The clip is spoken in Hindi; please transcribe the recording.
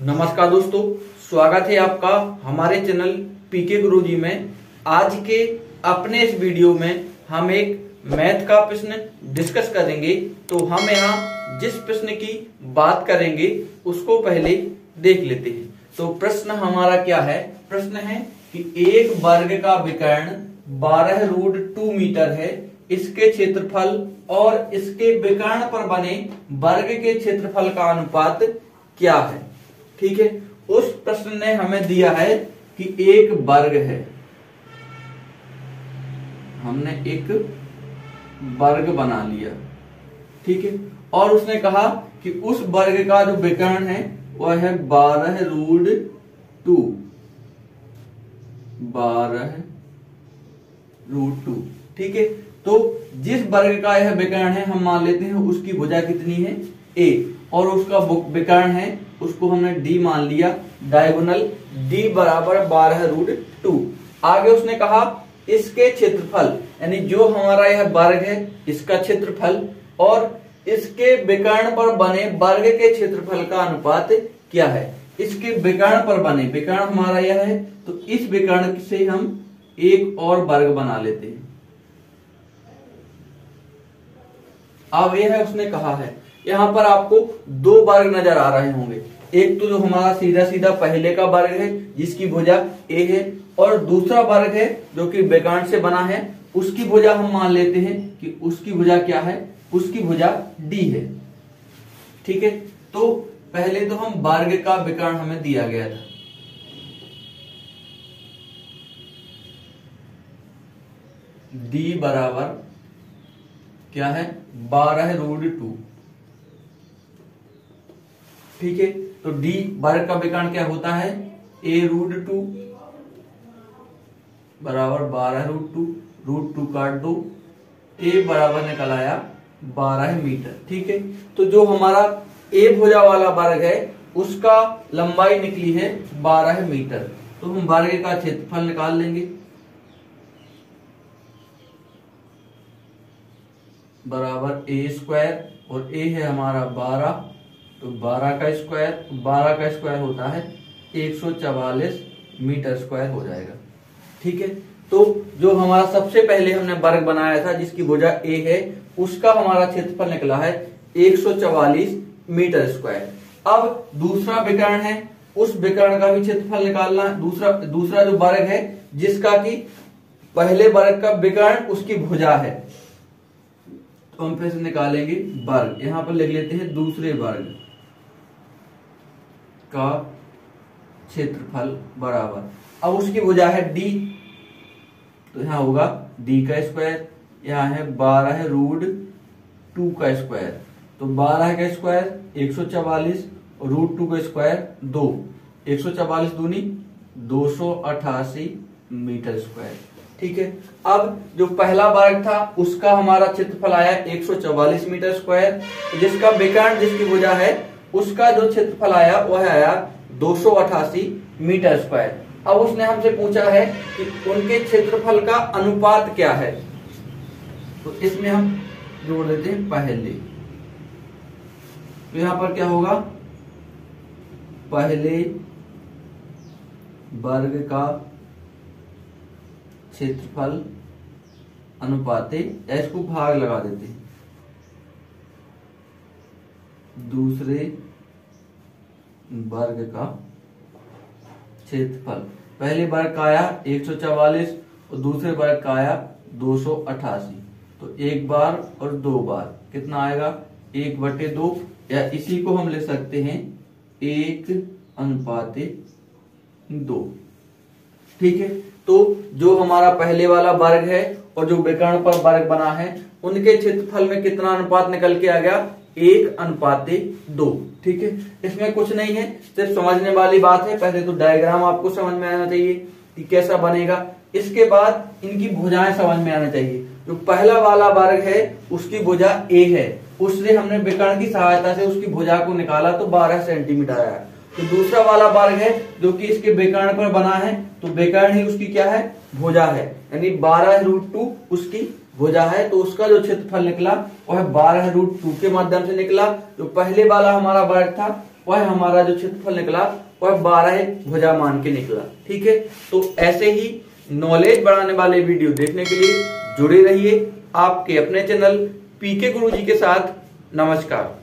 नमस्कार दोस्तों, स्वागत है आपका हमारे चैनल पीके गुरुजी में। आज के अपने इस वीडियो में हम एक मैथ का प्रश्न डिस्कस करेंगे। तो हम यहाँ जिस प्रश्न की बात करेंगे, उसको पहले देख लेते हैं। तो प्रश्न हमारा क्या है? प्रश्न है कि एक वर्ग का विकर्ण 12 रूट टू मीटर है। इसके क्षेत्रफल और इसके विकर्ण पर बने वर्ग के क्षेत्रफल का अनुपात क्या है? ठीक है? उस प्रश्न ने हमें दिया है कि एक वर्ग है। हमने एक वर्ग बना लिया। ठीक है? और उसने कहा कि उस वर्ग का जो विकर्ण है, वह है बारह रूट टू बारह रूट टू ठीक है? तो जिस वर्ग का यह विकर्ण है, हम मान लेते हैं उसकी भुजा कितनी है? ए और उसका विकर्ण है उसको हमने डी मान लिया डायगोनल डी बराबर बारह रूट टू आगे उसने कहा, इसके क्षेत्रफल, यानी जो हमारा यह वर्ग है, इसका क्षेत्रफल, और इसके विकर्ण पर बने वर्ग के क्षेत्रफल का अनुपात क्या है? इसके विकर्ण पर बने, विकर्ण हमारा यह है तो इस विकर्ण से हम एक और वर्ग बना लेते हैं। अब यह है उसने कहा है, यहाँ पर आपको दो वर्ग नज़र आ रहे होंगे। एक तो जो हमारा सीधा सीधा पहले का वर्ग है, जिसकी भुजा ए है, और दूसरा वर्ग है, जो कि बेकांड से बना है, उसकी भुजा हम मान लेते हैं कि उसकी भुजा क्या है? उसकी भुजा डी है। ठीक है? तो पहले तो हम वर्ग का विकर्ण हमें दिया गया था। डी बराबर क्या है? बारह रूट टू ठीक है? तो डी वर्ग का विकर्ण क्या होता है? ए रूट टू बराबर बारह रूट टू रूट टू काट दो। ए बराबर निकल आया बारह मीटर, ठीक है? तो जो हमारा ए भुजा वाला वर्ग है, उसका लंबाई निकली है बारह मीटर। तो हम वर्ग का क्षेत्रफल निकाल लेंगे। बराबर ए स्क्वायर और ए है हमारा बारह। तो बारह का स्क्वायर बारह का स्क्वायर होता है, एक मीटर स्क्वायर हो जाएगा। ठीक है? तो जो हमारा सबसे पहले हमने वर्ग बनाया था, जिसकी भुजा ए है, उसका हमारा क्षेत्रफल निकला है 144 मीटर स्क्वायर अब दूसरा विकरण है, उस विकर्ण का भी क्षेत्रफल निकालना, दूसरा दूसरा जो वर्ग है, जिसका कि पहले वर्ग का विकर्ण, उसकी भुजा है। तो हम फिर से निकालेंगे वर्ग। यहाँ पर लिख लेते हैं दूसरे वर्ग। का क्षेत्रफल बराबर। अब उसकी भुजा है डी तो यहाँ होगा डी का स्क्वायर यहाँ है बारह रूट टू का स्क्वायर तो बारह का स्क्वायर एक सौ चवालीस रूट टू का स्क्वायर दो। एक सौ चवालीस दूनी, दो सौ अठासी मीटर स्क्वायर ठीक है? अब जो पहला वर्ग था, उसका हमारा क्षेत्रफल आया 144 मीटर स्क्वायर जिसका विकर्ण जिसकी भुजा है उसका जो क्षेत्रफल आया, वह आया दो सौ अठासी मीटर स्क्वायर। अब उसने हमसे पूछा है कि उनके क्षेत्रफल का अनुपात क्या है? तो इसमें हम जोड़ देते हैं पहले। तो यहाँ पर क्या होगा? पहले वर्ग का क्षेत्रफल अनुपाते एस को भाग लगा देते हैं। दूसरे वर्ग का क्षेत्रफल। पहले वर्ग का आया 144 और दूसरे वर्ग का आया 288 तो एक बार और दो बार, कितना आएगा? एक बटे दो, या इसी को हम ले सकते हैं एक अनुपात दो। ठीक है? तो जो हमारा पहले वाला वर्ग है और जो विकर्ण पर वर्ग बना है, उनके क्षेत्रफल में कितना अनुपात निकल के आ गया? एक अनुपाते दो ठीक है? इसमें कुछ नहीं है, सिर्फ़ समझने वाली बात है। पहले तो डायग्राम आपको समझ में आना चाहिए कि कैसा बनेगा। इसके बाद इनकी भुजाएँ समझ में आना चाहिए। जो पहला वाला वर्ग है, उसकी भुजा ए है। उससे हमने विकर्ण की सहायता से उसकी भुजा को निकाला तो 12 सेंटीमीटर आया। तो दूसरा वाला वर्ग है जो कि इसके बेकर्ण पर बना है तो बेकर्ण ही उसकी क्या है? भुजा है। यानी बारह रूट टू उसकी भुजा है तो उसका जो क्षेत्रफल निकला, वह बारह रूट टू के माध्यम से निकला। जो पहले वाला हमारा वर्ग था, वह हमारा जो क्षेत्रफल निकला, वह बारह भुजा मान के निकला। ठीक है? तो ऐसे ही नॉलेज बढ़ाने वाले वीडियो देखने के लिए जुड़े रहिए आपके अपने चैनल पीके गुरु जी के साथ। नमस्कार।